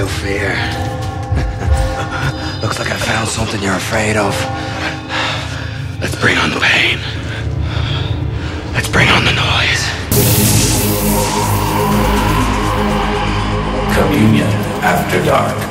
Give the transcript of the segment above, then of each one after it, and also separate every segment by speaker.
Speaker 1: no fear. Looks like I found something you're afraid of. Let's bring on the pain. Let's bring on the noise.
Speaker 2: Communion After Dark.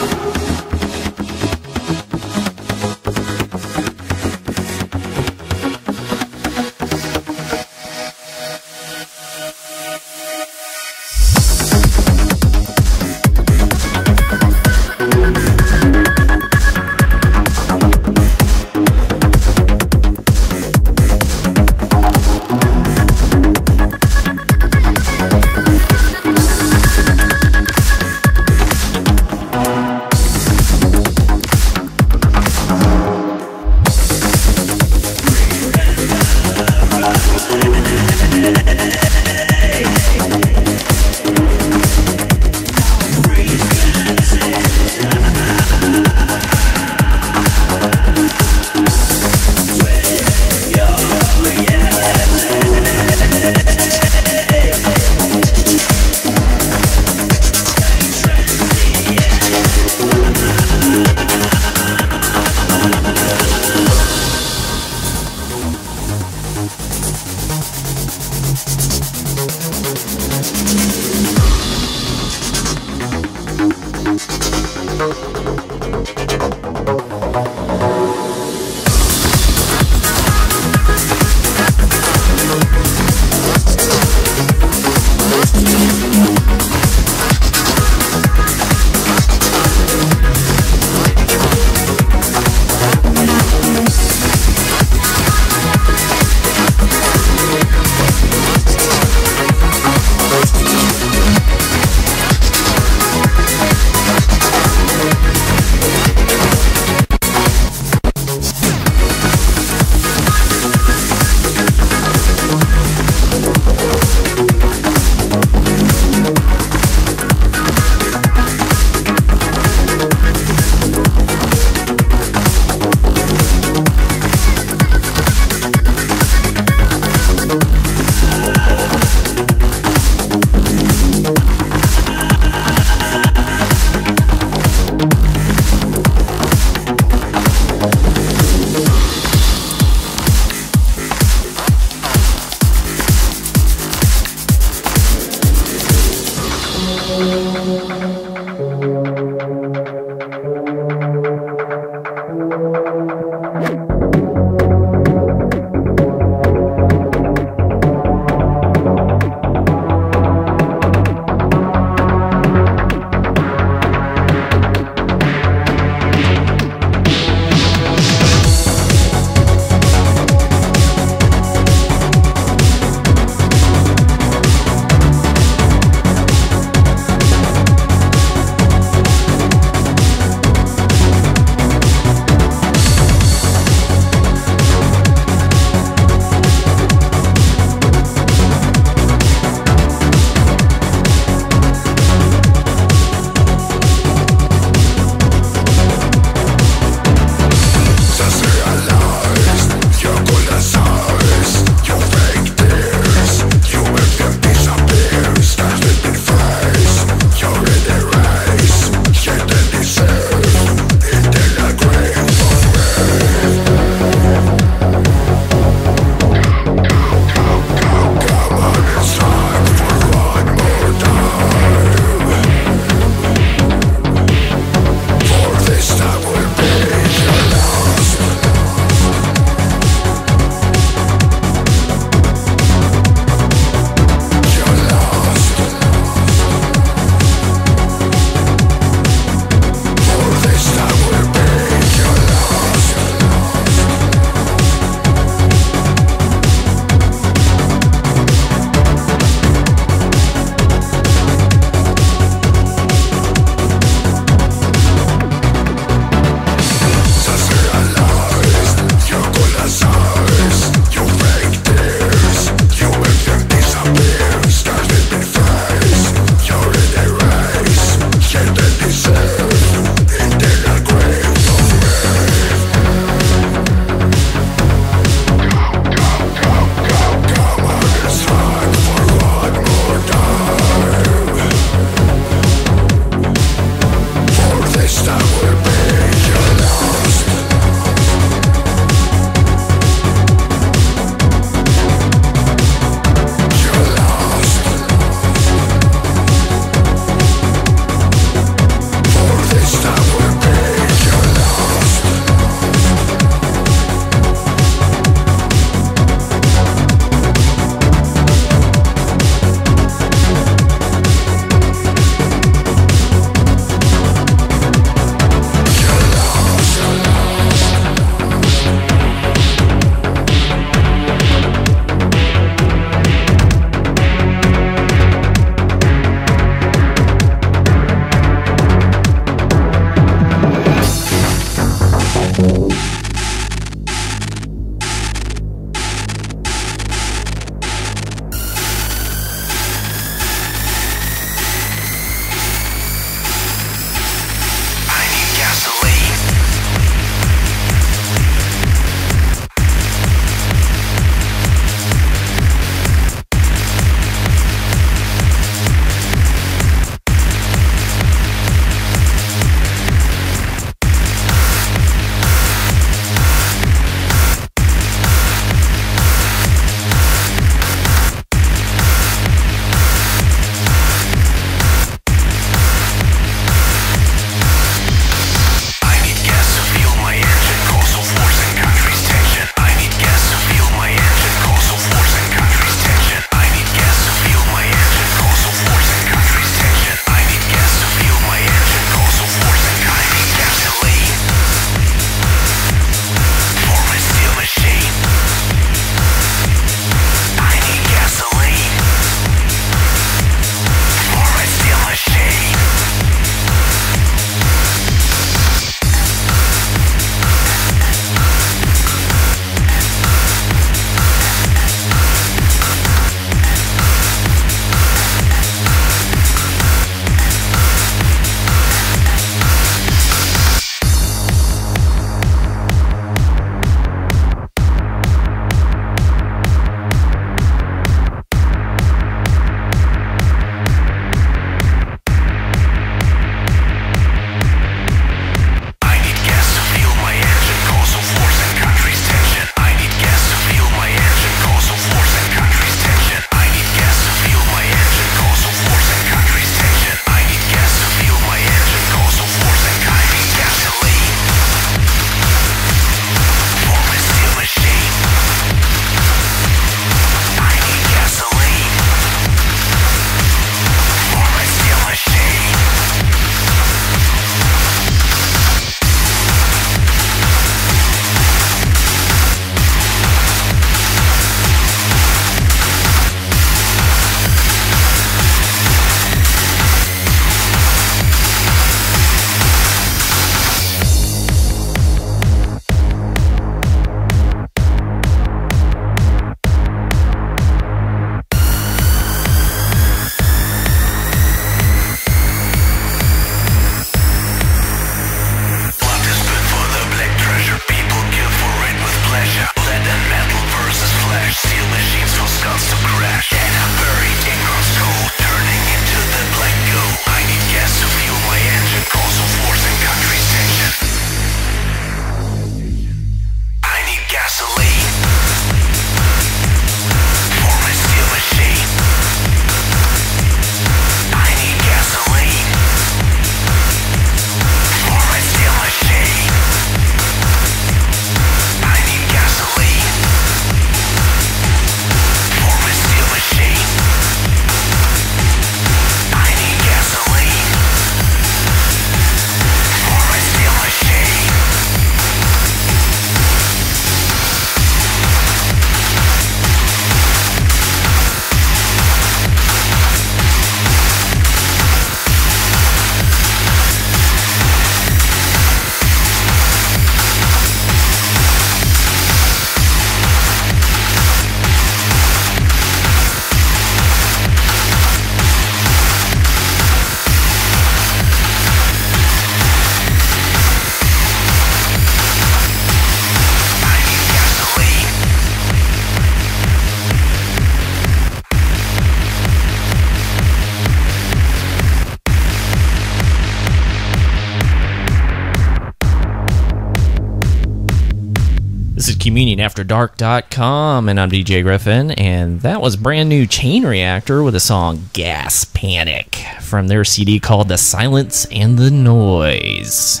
Speaker 3: CommunionAfterDark.com, and I'm DJ Griffin, and that was brand new Chainreactor with a song Gas Panic from their CD called The Silence and the Noise.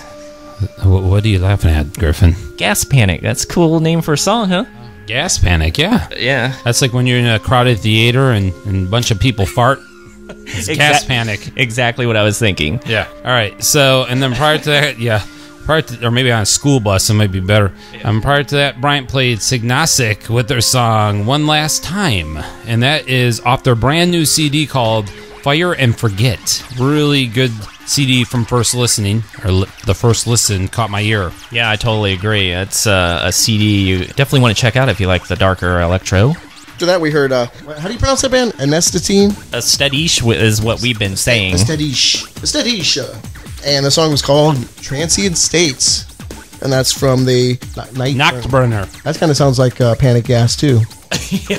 Speaker 4: What, what are you laughing at, Griffin?
Speaker 3: Gas Panic, that's a cool name for a song, huh?
Speaker 4: Gas panic, yeah.
Speaker 3: Yeah.
Speaker 4: That's like when you're in a crowded theater and, and a bunch of people fart. It's gas panic.
Speaker 3: Exactly what I was thinking.
Speaker 4: Yeah. All right. So, and then prior to that, yeah, prior to, or maybe on a school bus, it might be better. Um, prior to that, Bryant played Cygnosic with their song "One Last Time," and that is off their brand new CD called "Fire and Forget." Really good CD from first listening, or li- the first listen caught my ear.
Speaker 3: Yeah, I totally agree. It's uh, a CD you definitely want to check out if you like the darker electro.
Speaker 5: After that, we heard, uh, how do you pronounce that band? Anestetine?
Speaker 3: A steadish is what we've been saying.
Speaker 5: Estetish. Estetish. And the song was called Transient States. And that's from the Night
Speaker 4: Noctburner.
Speaker 5: That kind of sounds like uh, Panic Gas, too.
Speaker 3: yeah,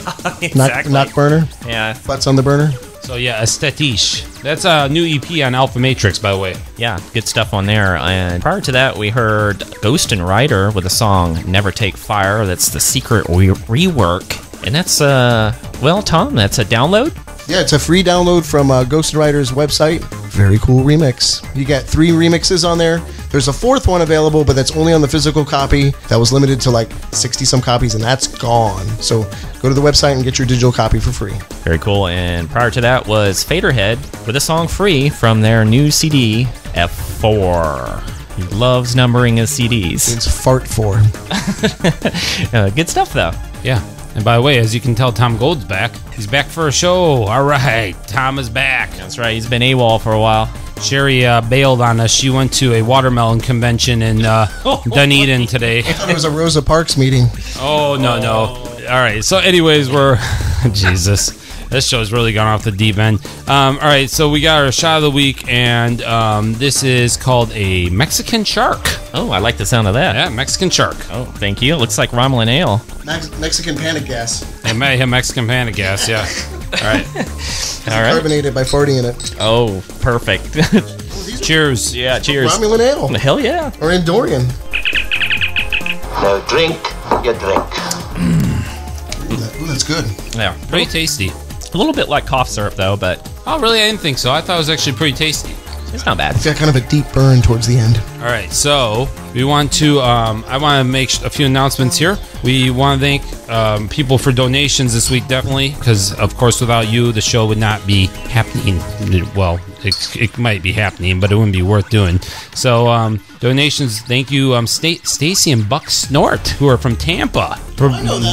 Speaker 5: Knock, knock burner?
Speaker 3: Yeah,
Speaker 5: Butts on the burner?
Speaker 4: So yeah, Aesthetische. That's a new EP on Alfa Matrix, by the way.
Speaker 3: yeah, good stuff on there. And prior to that, we heard Ghost and Writer with a song "Never Take Fire." That's the secret re- rework, and that's uh, well, Tom, that's a download.
Speaker 5: Yeah, it's a free download from uh, Ghost Writer's website. Very cool remix. You got three remixes on there. There's a fourth one available, but that's only on the physical copy. That was limited to like 60 some copies, and that's gone. So go to the website and get your digital copy for free.
Speaker 3: Very cool. And prior to that was Faderhead with a song "Free" from their new CD F4. He loves numbering his CDs.
Speaker 5: It's Fart 4.
Speaker 3: Uh, good stuff though.
Speaker 4: Yeah. And by the way, as you can tell, Tom Gold's back. He's back for a show. All right, Tom is back.
Speaker 3: That's right. He's been AWOL for a while.
Speaker 4: Sherry uh, bailed on us. She went to a watermelon convention in uh, Dunedin today.
Speaker 5: I thought it was a Rosa Parks meeting.
Speaker 4: Oh no no! All right. So, anyways, we're Jesus. This show's really gone off the deep end. Um, all right, so we got our shot of the week, and um, this is called a Mexican shark.
Speaker 3: Oh, I like the sound of that.
Speaker 4: Yeah, Mexican shark.
Speaker 3: Oh, thank you. It looks like Romulan ale.
Speaker 5: Mex- Mexican Panic Gas.
Speaker 4: It may have Mexican panic gas. Yeah. All right.
Speaker 3: All right.
Speaker 5: Carbonated by farting in it.
Speaker 3: Oh, perfect.
Speaker 4: Cheers.
Speaker 3: yeah, cheers.
Speaker 5: Romulan Ale.
Speaker 3: Hell yeah.
Speaker 5: Or Andorian.
Speaker 6: No drink, you drink.
Speaker 5: Ooh, that- ooh, that's good.
Speaker 3: Yeah.
Speaker 4: Pretty tasty.
Speaker 3: A little bit like cough syrup though, but
Speaker 4: Oh, really? I didn't think so. I thought it was actually pretty tasty.
Speaker 3: it's not bad.
Speaker 5: It's got kind of a deep burn towards the end.
Speaker 4: All right, so we want to. Um, I want to make a few announcements here. We want to thank um, people for donations this week, definitely, because of course, without you, the show would not be happening. Well, it, it might be happening, but it wouldn't be worth doing. So, um, donations. Thank you, um, Sta- Stacy and Buck Snort, who are from Tampa. For-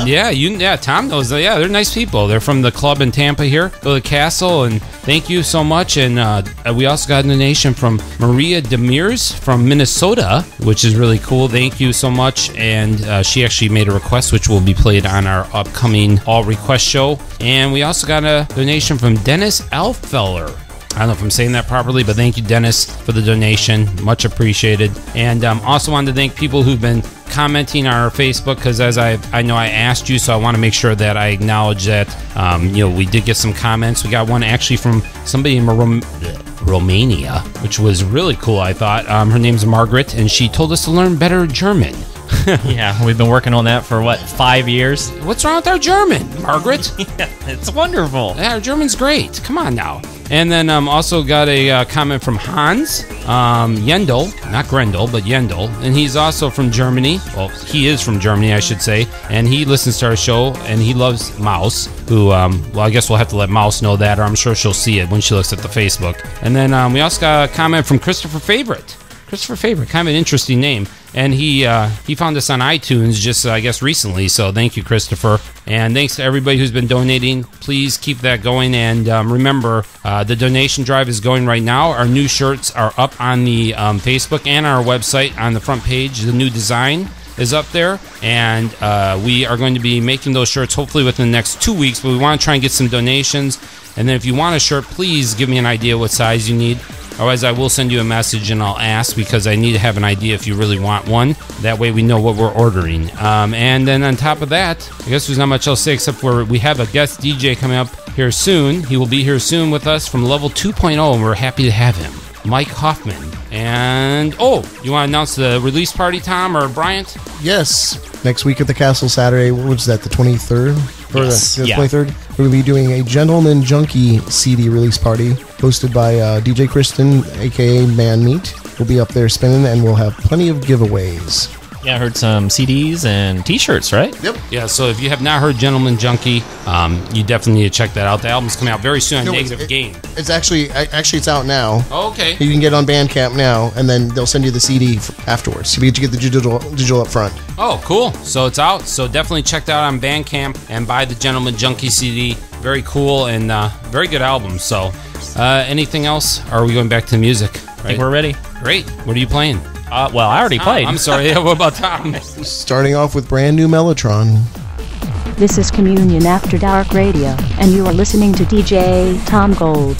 Speaker 4: Yeah, you. Yeah, Tom knows. Yeah, they're nice people. They're from the club in Tampa here, go to the castle, and thank you so much. And uh, we also got a donation from Maria Demirs from Minnesota, which is really cool. Thank you so much. And uh, she actually made a request, which will be played on our upcoming All Request show. And we also got a donation from Dennis Alfeller. I don't know if I'm saying that properly, but thank you, Dennis, for the donation. Much appreciated. And um, also wanted to thank people who've been commenting on our Facebook because as I I know I asked you, so I want to make sure that I acknowledge that. Um, you know, we did get some comments. We got one actually from somebody in Rom- Romania, which was really cool. I thought um, her name's Margaret, and she told us to learn better German.
Speaker 3: yeah, we've been working on that for what five years.
Speaker 4: What's wrong with our German, Margaret?
Speaker 3: yeah, It's wonderful.
Speaker 4: Yeah, our German's great. Come on now. And then um, also got a uh, comment from Hans um, Yendel, not Grendel, but Yendel, and he's also from Germany. Well, he is from Germany, I should say, and he listens to our show and he loves Maus. Who, um, well, I guess we'll have to let Maus know that, or I'm sure she'll see it when she looks at the Facebook. And then um, we also got a comment from Christopher Favorite. Christopher Favorite, kind of an interesting name, and he uh, he found us on iTunes just uh, I guess recently. So thank you, Christopher, and thanks to everybody who's been donating. Please keep that going, and um, remember uh, the donation drive is going right now. Our new shirts are up on the um, Facebook and our website on the front page. The new design is up there, and uh, we are going to be making those shirts hopefully within the next two weeks. But we want to try and get some donations, and then if you want a shirt, please give me an idea what size you need. Otherwise, I will send you a message and I'll ask because I need to have an idea if you really want one. That way, we know what we're ordering. Um, and then on top of that, I guess there's not much else to say except for we have a guest DJ coming up here soon. He will be here soon with us from level 2.0, and we're happy to have him. Mike Hoffman And oh, you want to announce the release party, Tom or Bryant?
Speaker 5: Yes, next week at the castle Saturday. What was that? The twenty third or
Speaker 3: Yes,
Speaker 5: the
Speaker 3: yeah.
Speaker 5: twenty third? We're gonna be doing a Gentleman Junkie CD release party hosted by uh, DJ Kristen, aka Man Meat. We'll be up there spinning, and we'll have plenty of giveaways.
Speaker 3: Yeah, I heard some CDs and T-shirts, right?
Speaker 5: Yep.
Speaker 4: Yeah. So if you have not heard Gentleman Junkie, um, you definitely need to check that out. The album's coming out very soon on
Speaker 5: No,
Speaker 4: Negative
Speaker 5: it-
Speaker 4: Gain.
Speaker 5: It's actually actually it's out now.
Speaker 4: Oh, okay.
Speaker 5: You can get it on Bandcamp now, and then they'll send you the CD afterwards. So you get to get the digital digital up front.
Speaker 4: Oh, cool. So it's out. So definitely check that out on Bandcamp and buy the Gentleman Junkie CD. Very cool and uh, very good album. So, uh, anything else? Or are we going back to the music?
Speaker 3: I think we're ready.
Speaker 4: Great. What are you playing?
Speaker 3: Uh, well, I already played.
Speaker 4: I'm sorry. Yeah, what about Tom?
Speaker 5: Starting off with brand new Melotron.
Speaker 7: This is Communion After Dark Radio, and you are listening to DJ Tom Gold.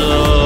Speaker 8: love.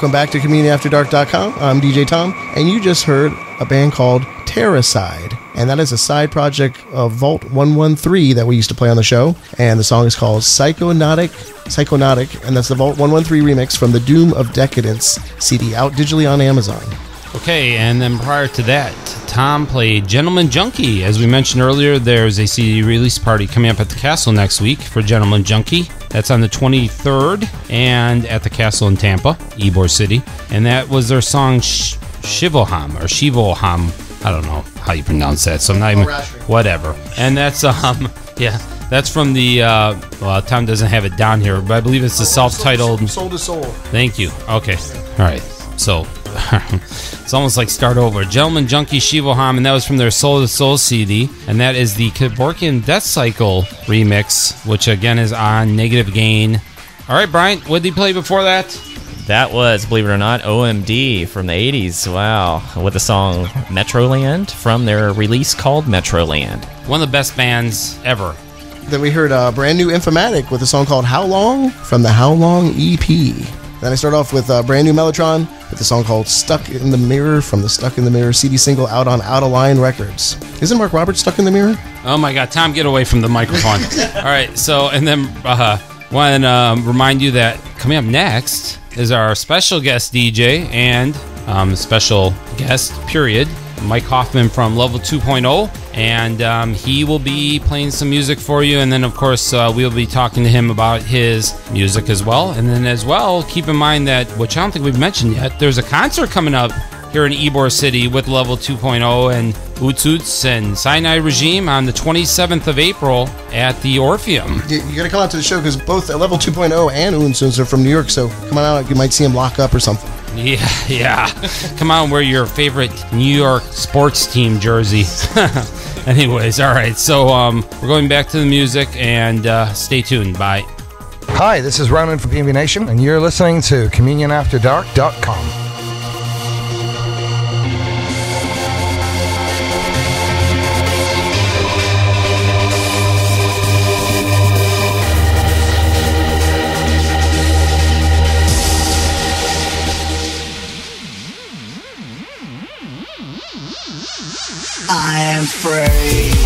Speaker 5: Welcome back to CommunionAfterDark.com. I'm DJ Tom, and you just heard a band called Terracide, and that is a side project of Vault 113 that we used to play on the show. And the song is called Psychonautic, Psychonautic, and that's the Vault 113 remix from the Doom of Decadence CD out digitally on Amazon.
Speaker 4: Okay, and then prior to that, Tom played Gentleman Junkie. As we mentioned earlier, there's a CD release party coming up at the castle next week for Gentleman Junkie. That's on the 23rd and at the castle in Tampa, Ybor City. And that was their song Sh- Shivoham or Shivoham. I don't know how you pronounce that, so I'm not even. Whatever. And that's, um, yeah. That's from the, uh, well, Tom doesn't have it down here, but I believe it's the self titled.
Speaker 5: Soul to Soul.
Speaker 4: Thank you. Okay. All right. So it's almost like start over. Gentleman Junkie Shivoham, and that was from their Soul to Soul CD, and that is the Kevorkian Death Cycle remix, which again is on Negative Gain. All right, Brian, what did he play before that?
Speaker 3: That was, believe it or not, OMD from the 80s. Wow. With the song Metroland from their release called Metroland.
Speaker 4: One of the best bands ever.
Speaker 5: Then we heard a brand new Informatik with a song called How Long from the How Long EP. Then I start off with a brand new Melotron with a song called Stuck in the Mirror from the Stuck in the Mirror CD single out on Out of Line Records. Isn't Mark Roberts stuck in the mirror?
Speaker 4: Oh my God, Tom, get away from the microphone. All right, so and then uh, want to um, remind you that coming up next is our special guest DJ and um, special guest period, Mike Hoffman from Level 2.0, and um, he will be playing some music for you. And then, of course, uh, we'll be talking to him about his music as well. And then, as well, keep in mind that which I don't think we've mentioned yet. There's a concert coming up here in Ybor City with Level 2.0 and Unsuns and Sinai Regime on the 27th of April at the Orpheum.
Speaker 5: You, you gotta come out to the show because both Level 2.0 and Unsuns are from New York, so come on out. You might see him lock up or something.
Speaker 4: Yeah, yeah. Come on, wear your favorite New York sports team jersey. Anyways, all right. So um, we're going back to the music and uh, stay tuned. Bye.
Speaker 9: Hi, this is Ronan from VNV Nation, and you're listening to CommunionAfterDark.com.
Speaker 10: Am free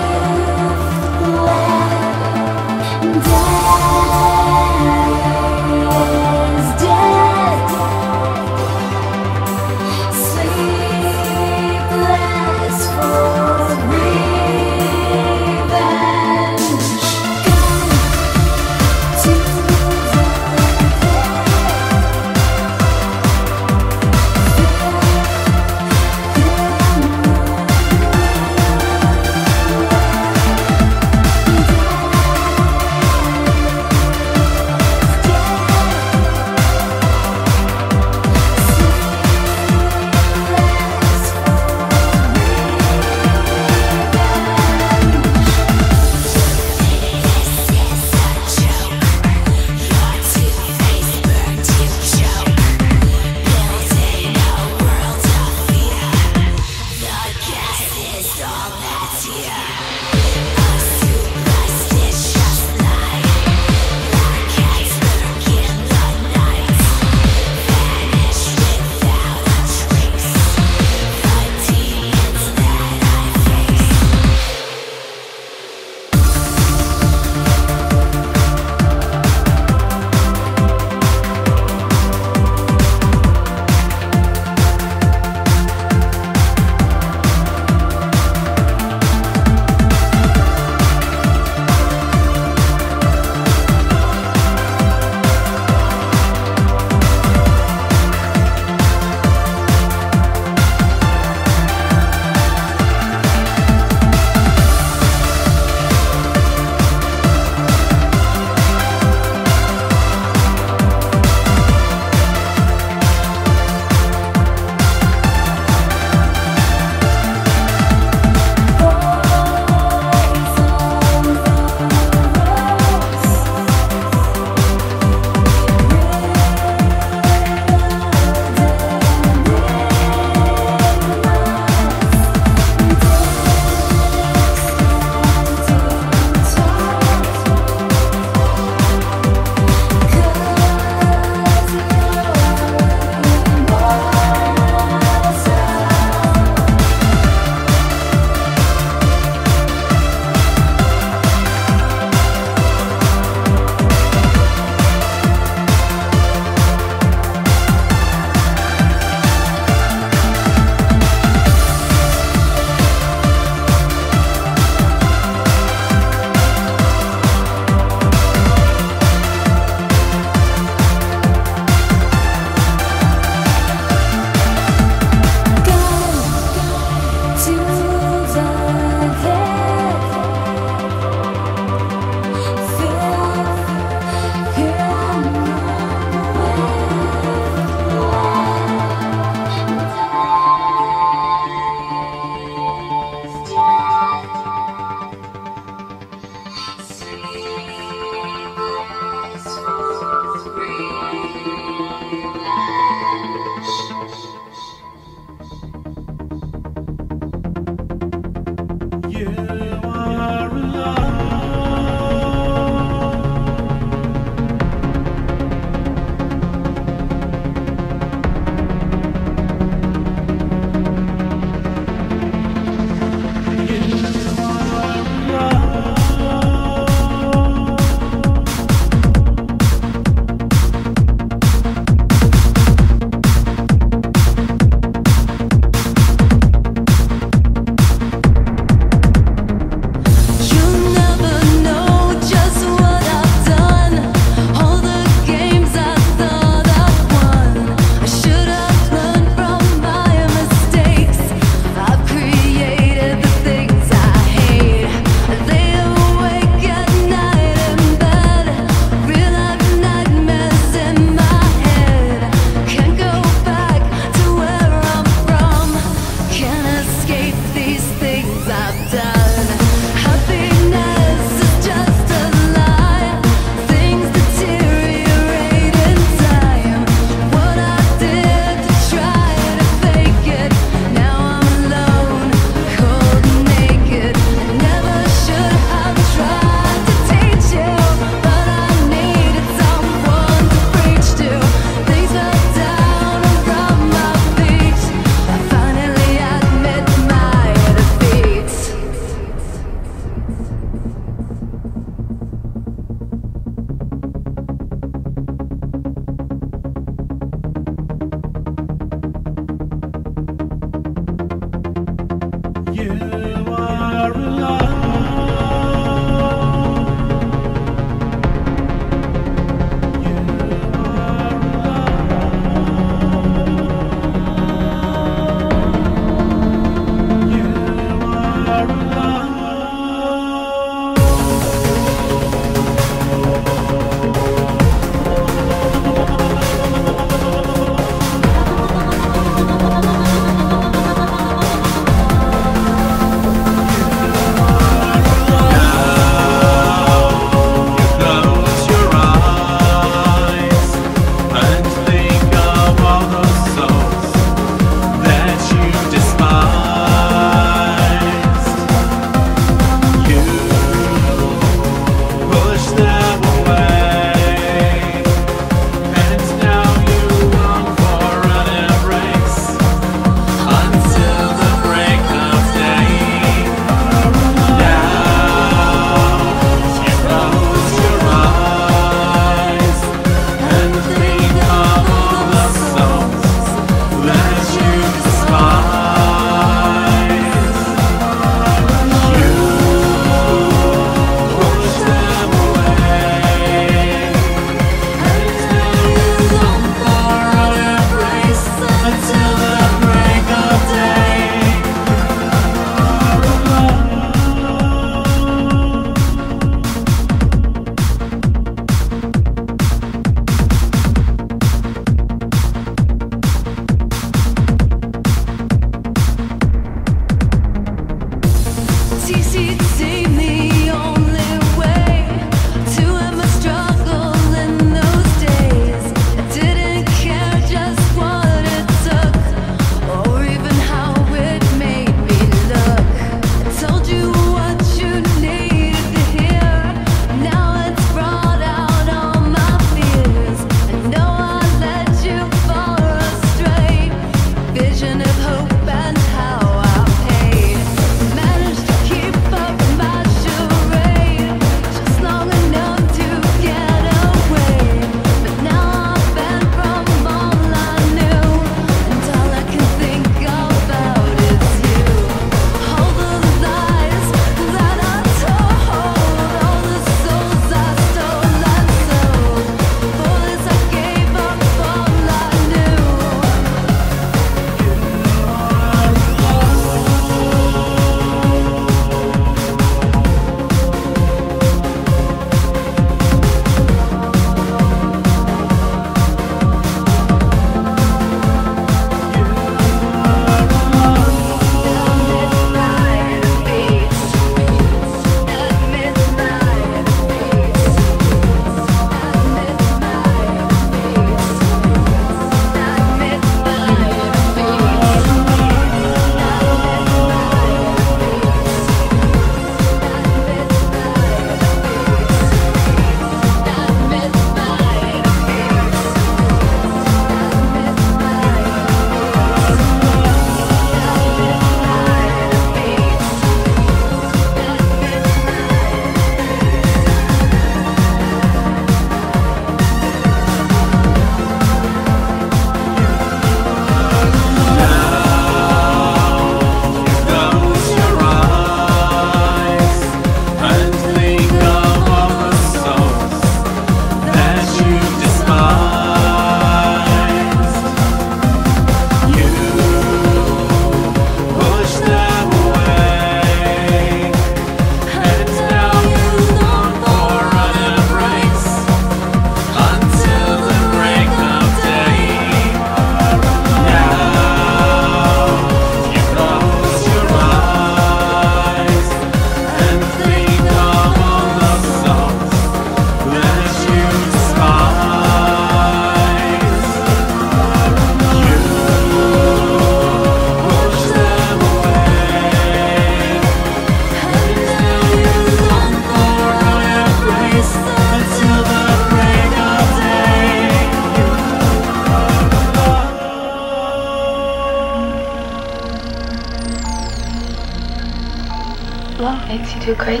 Speaker 10: crazy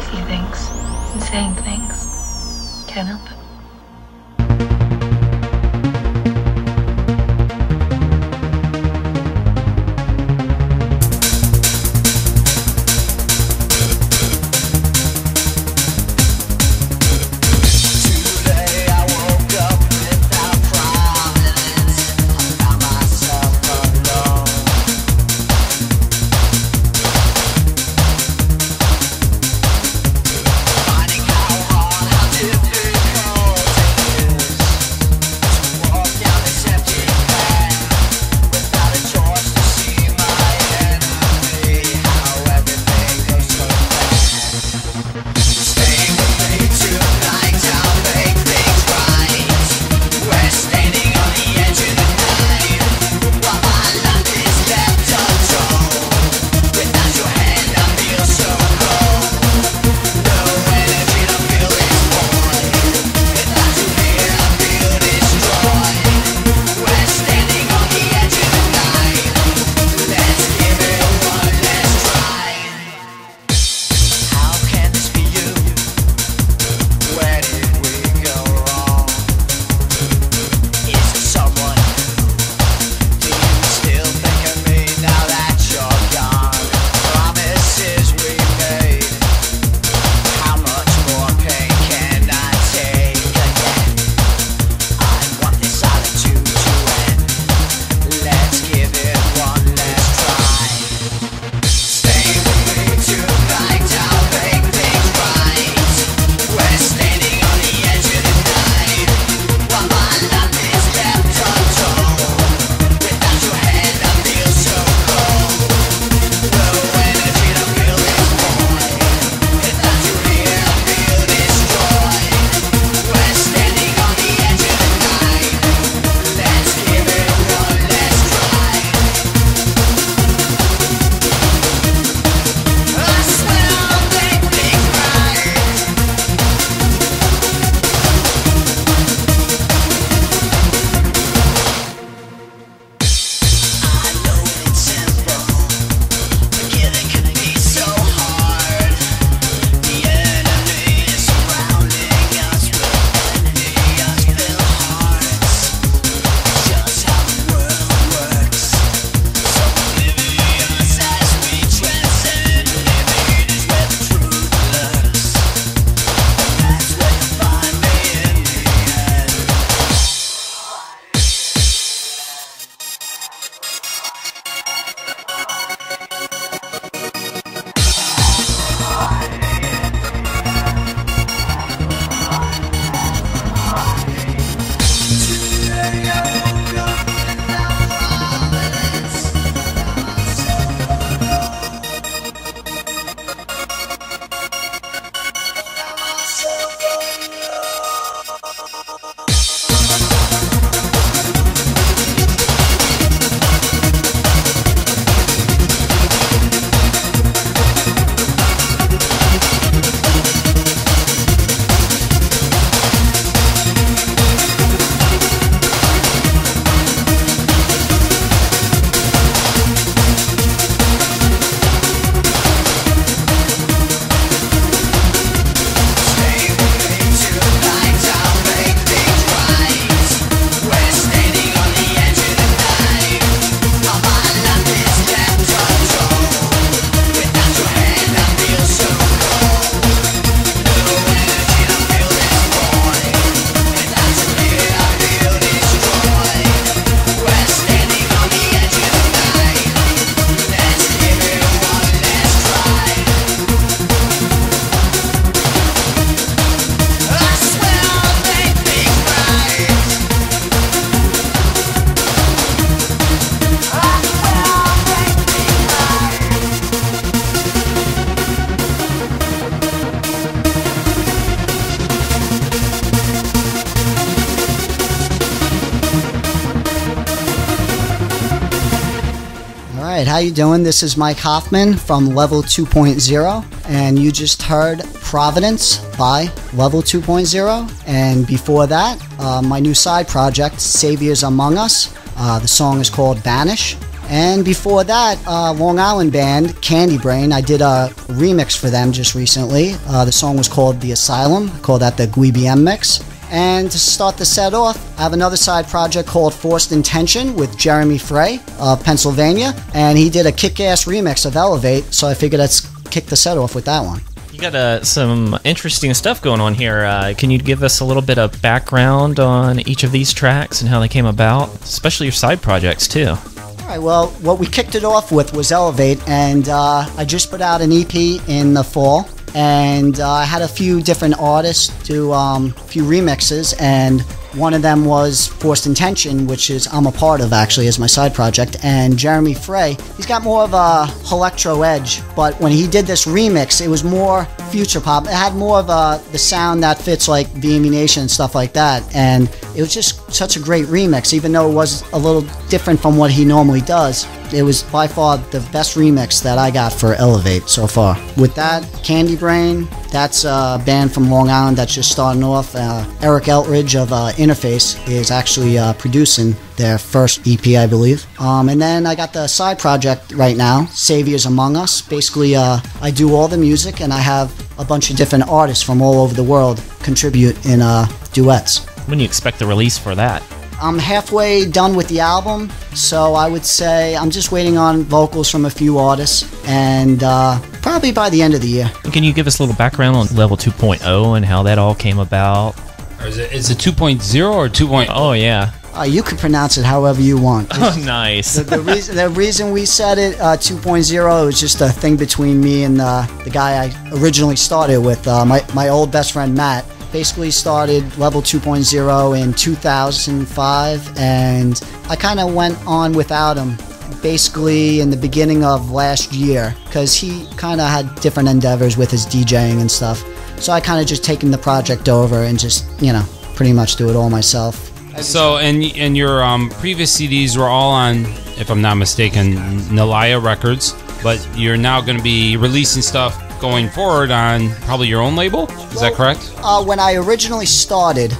Speaker 11: you doing? This is Mike Hoffman from Level 2.0, and you just heard Providence by Level 2.0. And before that, uh, my new side project, Saviors Among Us. Uh, the song is called Banish And before that, uh, Long Island band Candy Brain. I did a remix for them just recently. Uh, the song was called The Asylum. I call that the Gui-BM mix. And to start the set off, I have another side project called Forced Intention with Jeremy Frey of Pennsylvania. And he did a kick ass remix of Elevate, so I figured let's kick the set off with that one.
Speaker 3: You got uh, some interesting stuff going on here. Uh, can you give us a little bit of background on each of these tracks and how they came about, especially your side projects too?
Speaker 11: All right, well, what we kicked it off with was Elevate, and uh, I just put out an EP in the fall, and uh, I had a few different artists do um, a few remixes, and one of them was Forced Intention, which is I'm a part of actually as my side project, and Jeremy Frey. He's got more of a electro edge, but when he did this remix, it was more future pop. It had more of a the sound that fits like VNV Nation and stuff like that, and it was just such a great remix, even though it was a little different from what he normally does. It was by far the best remix that I got for Elevate so far. With that, Candy Brain, that's a band from Long Island that's just starting off. Uh, Eric Eltridge of uh, Interface is actually uh, producing their first EP, I believe. Um, and then I got the side project right now, Saviors Among Us. Basically, uh, I do all the music and I have a bunch of different artists from all over the world contribute in uh, duets.
Speaker 3: When do you expect the release for that?
Speaker 11: I'm halfway done with the album, so I would say I'm just waiting on vocals from a few artists, and uh, probably by the end of the year.
Speaker 3: Can you give us a little background on Level 2.0 and how that all came about?
Speaker 4: Or is it, is it 2.0 or 2.0?
Speaker 3: Oh, yeah.
Speaker 11: Uh, you can pronounce it however you want.
Speaker 3: Oh, nice.
Speaker 11: The, the, reason, the reason we said it uh, 2.0 was just a thing between me and uh, the guy I originally started with, uh, my, my old best friend Matt. Basically started level 2.0 in 2005, and I kind of went on without him basically in the beginning of last year because he kind of had different endeavors with his DJing and stuff. So I kind of just taken the project over and just, you know, pretty much do it all myself.
Speaker 4: So, and and your um, previous CDs were all on, if I'm not mistaken, Nilaihah Records, but you're now going to be releasing stuff going forward on probably your own label. Is that correct?
Speaker 11: Uh, when I originally started,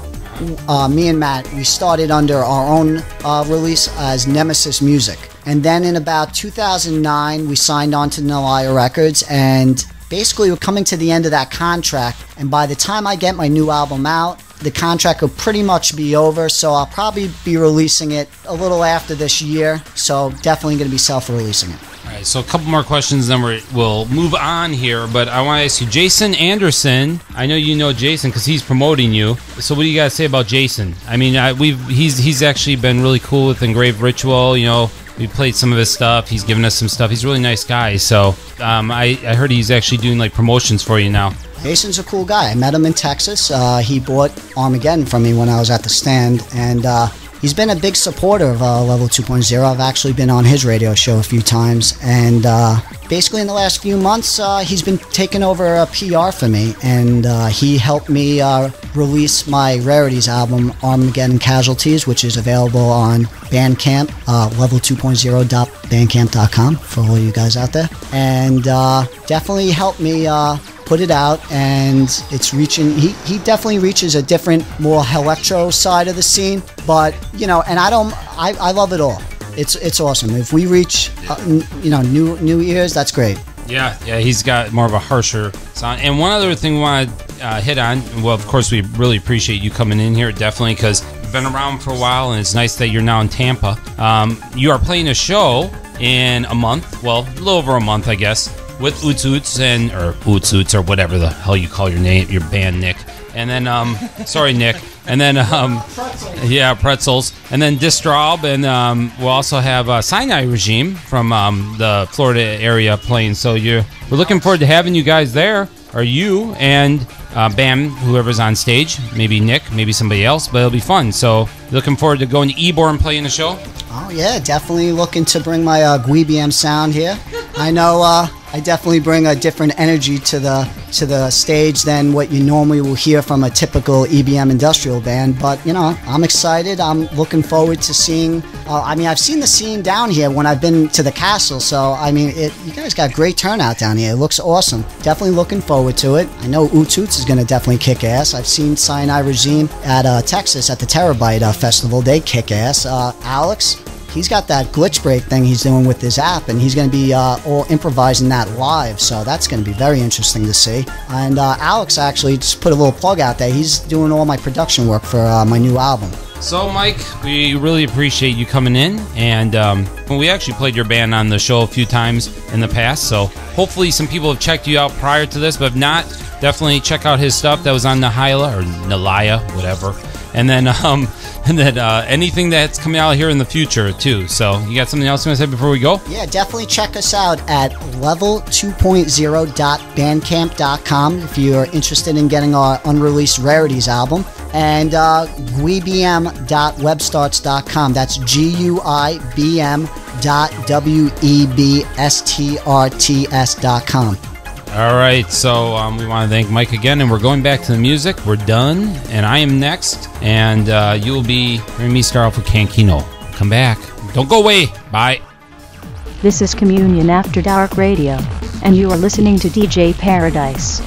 Speaker 11: uh, me and Matt, we started under our own uh, release as Nemesis Music. And then in about 2009, we signed on to Nilaihah Records, and basically we're coming to the end of that contract. And by the time I get my new album out, the contract will pretty much be over, so I'll probably be releasing it a little after this year. So definitely going to be self-releasing it.
Speaker 4: All right, so a couple more questions, then we're, we'll move on here. But I want to ask you, Jason Anderson. I know you know Jason because he's promoting you. So what do you guys say about Jason? I mean, I, we've he's he's actually been really cool with Engraved Ritual. You know, we played some of his stuff. He's given us some stuff. He's a really nice guy. So um, I I heard he's actually doing like promotions for you now.
Speaker 11: Jason's a cool guy. I met him in Texas. Uh, he bought Armageddon from me when I was at the stand, and uh, he's been a big supporter of uh, Level 2.0. I've actually been on his radio show a few times, and uh, basically in the last few months, uh, he's been taking over a PR for me, and uh, he helped me uh, release my rarities album, Armageddon Casualties, which is available on Bandcamp, uh, level2.0.bandcamp.com bandcamp.com for all you guys out there. And uh, definitely help me uh, put it out. And it's reaching, he, he definitely reaches a different, more electro side of the scene. But, you know, and I don't, I, I love it all. It's, it's awesome. If we reach, uh, n- you know, new new ears, that's great.
Speaker 4: Yeah, yeah, he's got more of a harsher sound. And one other thing we want to uh, hit on, well, of course, we really appreciate you coming in here, definitely, because been around for a while, and it's nice that you're now in Tampa. Um, you are playing a show in a month, well, a little over a month, I guess, with Oots Oots and, or Oots Oots, or whatever the hell you call your name, your band, Nick. And then, um, sorry, Nick. And then, um, yeah, pretzels. And then Distraub. And um, we'll also have uh, Sinai Regime from um, the Florida area playing. So you're, we're looking forward to having you guys there. Are you and uh, Bam, whoever's on stage. Maybe Nick, maybe somebody else, but it'll be fun. So looking forward to going to Ybor and playing the show.
Speaker 11: oh yeah definitely looking to bring my uh, sound here i know uh, i definitely bring a different energy to the to the stage than what you normally will hear from a typical ebm industrial band but you know i'm excited. I'm looking forward to seeing uh, i mean i've seen the scene down here when i've been to the castle so i mean it, you guys got great turnout down here. It looks awesome. Definitely looking forward to it. I know Oots Oots is going to definitely kick ass. I've seen sinai regime at uh, texas at the terabyte uh, festival. They kick ass. Uh, alex he's got that glitch break thing he's doing with his app, and he's going to be uh, all improvising that live. So that's going to be very interesting to see. And uh, Alex actually just put a little plug out there. He's doing all my production work for uh, my new album.
Speaker 4: So, Mike, we really appreciate you coming in, and um, we actually played your band on the show a few times in the past. So, hopefully, some people have checked you out prior to this, but if not, definitely check out his stuff that was on Nahila or Nalaya, whatever. And then, um, and then uh, anything that's coming out here in the future too. So, you got something else you want to say before we go?
Speaker 11: Yeah, definitely check us out at level2.0.bandcamp.com if you're interested in getting our unreleased rarities album. And uh, guibm.webstarts.com. That's G U I B M dot W E B S T R T S dot com.
Speaker 4: All right, so um, we want to thank Mike again, and we're going back to the music. We're done, and I am next, and uh, you will be hearing me start off with Kant Kino. Come back. Don't go away. Bye.
Speaker 7: This is Communion After Dark Radio, and you are listening to DJ Paradise.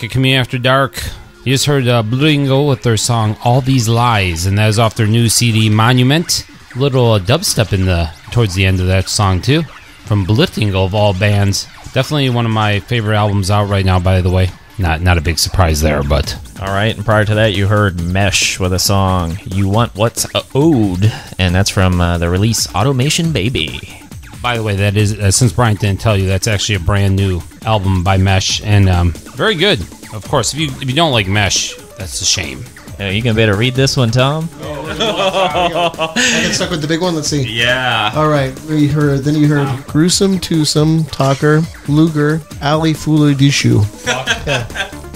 Speaker 4: Back at Communion After Dark. You just heard uh, Blue with their song "All These Lies," and that is off their new CD "Monument." Little uh, dubstep in the towards the end of that song too, from Blutengel of all bands. Definitely one of my favorite albums out right now. By the way, not not a big surprise there, but
Speaker 3: All right, and prior to that, you heard Mesh with a song "You Want What's Owed," and that's from uh, the release "Automation Baby."
Speaker 4: By the way, that is uh, since Brian didn't tell you, that's actually a brand new album by Mesh, and um, very good. Of course, if you if you don't like Mesh, that's a shame.
Speaker 3: Uh, you can better read this one, Tom.
Speaker 5: I get stuck with the big one. Let's see.
Speaker 3: Yeah.
Speaker 5: All right. We heard. Then you heard gruesome, twosome, talker, luger, ali fulu dishu.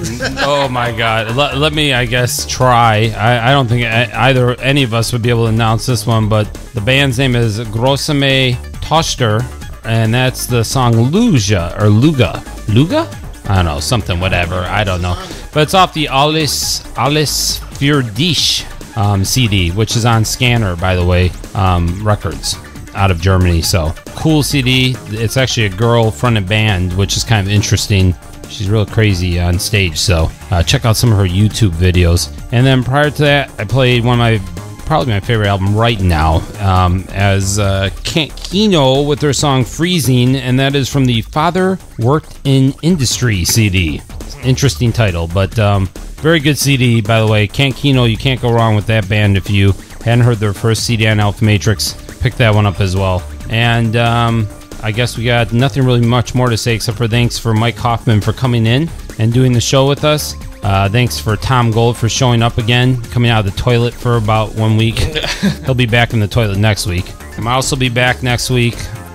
Speaker 4: oh my god let, let me i guess try i, I don't think I, either any of us would be able to announce this one but the band's name is Grausame Töchter and that's the song luja or luga luga i don't know something whatever i don't know. But it's off the alice alice Fürdisch um, cd which is on scanner by the way um, records out of germany so. Cool cd it's actually a girl fronted band which is kind of interesting. She's real crazy on stage, so uh, check out some of her YouTube videos. And then prior to that, I played one of my probably my favorite album right now um, as uh, Kino with their song "Freezing," and that is from the Father Worked in Industry CD. Interesting title, but um, very good CD by the way. Kant Kino, you can't go wrong with that band. If you hadn't heard their first CD on Alfa Matrix, pick that one up as well. And um, I guess we got nothing really much more to say except for thanks for Mike Hoffman for coming in and doing the show with us. Uh, thanks for Tom Gold for showing up again, coming out of the toilet for about one week. He'll be back in the toilet next week. I might also be back next week,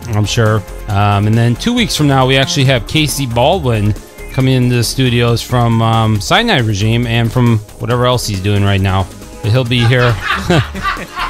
Speaker 4: I'm sure. Um, and then two weeks from now, we actually have Casey Baldwin coming into the studios from um, Cyanide Regime and from whatever else he's doing right now. But he'll be here.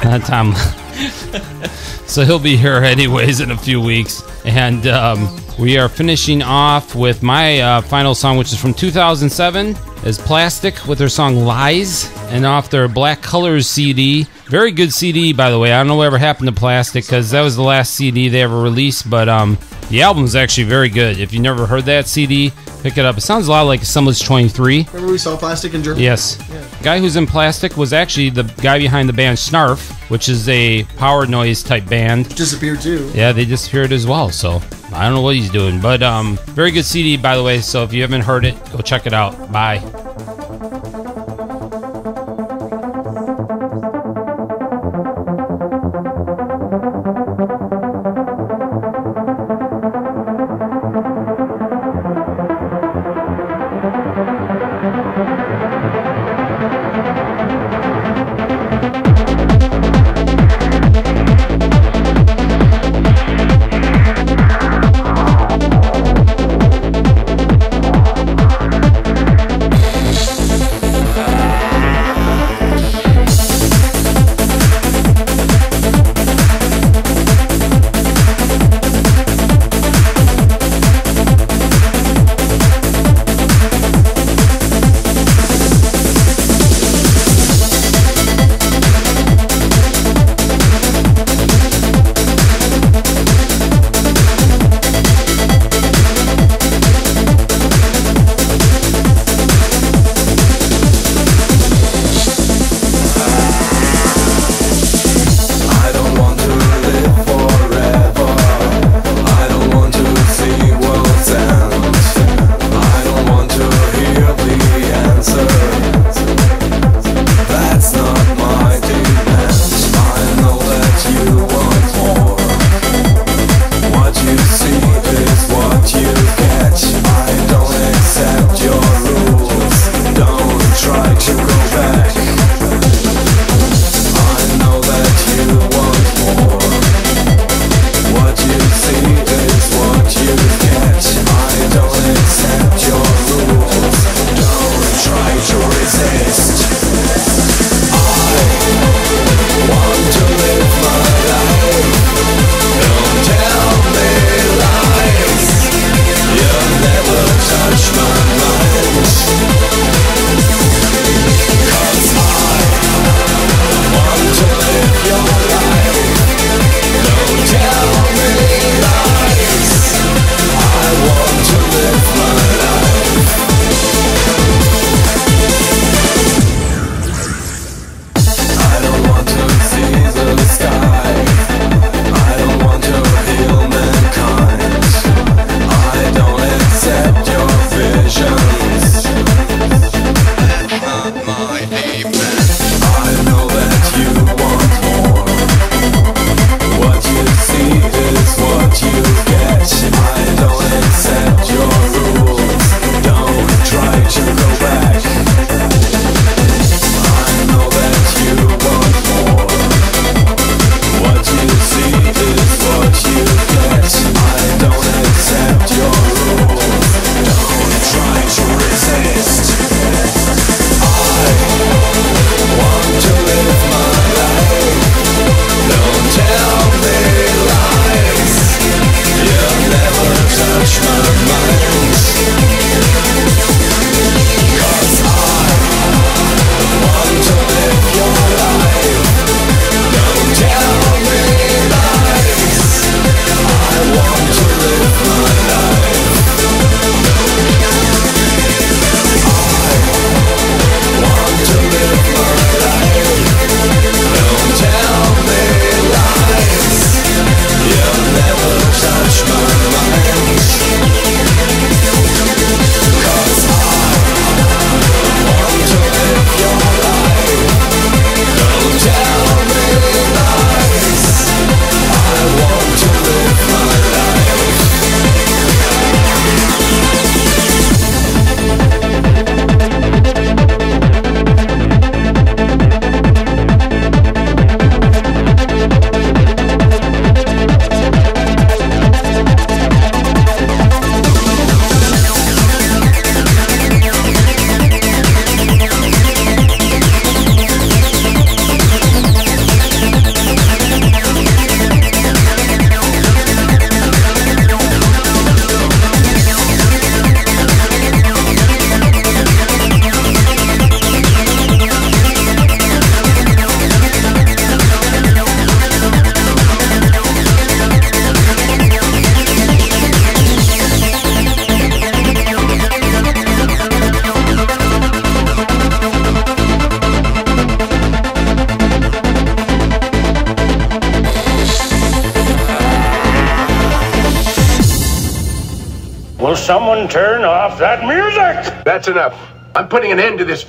Speaker 4: Not Tom. so he'll be here anyways in a few weeks. And um, we are finishing off with my uh, final song, which is from 2007, is Plastic with their song Lies, and off their Black Colors CD. Very good CD, by the way. I don't know whatever happened to Plastic because that was the last CD they ever released, but um, the album is actually very good. If you never heard that CD, pick it up. It sounds a lot like Assemblage 23.
Speaker 5: Remember we saw plastic in Germany?
Speaker 4: Yes. Guy who's in plastic was actually the guy behind the band Snarf, which is a power noise type band.
Speaker 5: Disappeared too.
Speaker 4: Yeah, they disappeared as well. So I don't know what he's doing, but um, very good CD by the way. So if you haven't heard it, go check it out. Bye.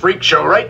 Speaker 12: Freak show right.